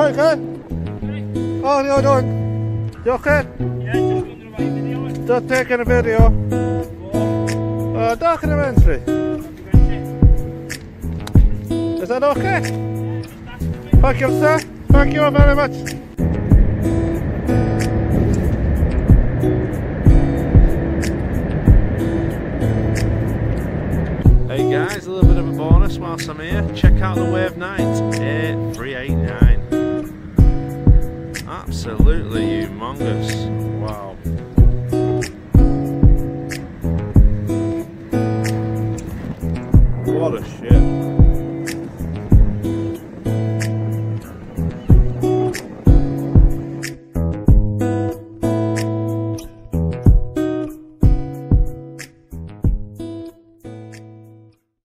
Hi. Oh, you doing? You okay? Yeah, just about your video. Just taking a video. Uh, documentary. Is that okay? Thank you, sir. Thank you very much. Hey guys, a little bit of a bonus whilst I'm here. Check out the Wave Knight A389. Absolutely humongous. Wow. What a shit.